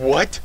What?